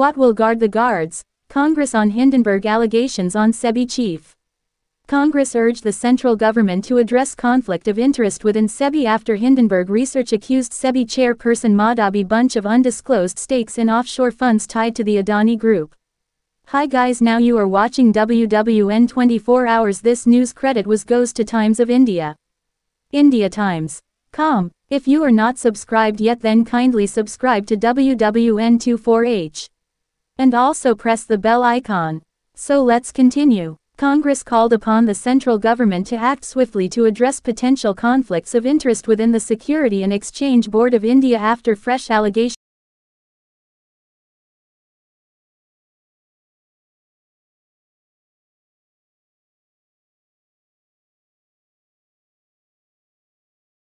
What will guard the guards? Congress on Hindenburg allegations on SEBI chief. Congress urged the central government to address conflict of interest within SEBI after Hindenburg research accused SEBI chairperson Madhabi bunch of undisclosed stakes in offshore funds tied to the Adani Group. Hi guys now you are watching WWN 24 hours this news credit was goes to Times of India. India Times. Com. If you are not subscribed yet then kindly subscribe to WWN24H. And also press the bell icon. So let's continue. Congress called upon the central government to act swiftly to address potential conflicts of interest within the Security and Exchange Board of India after fresh allegations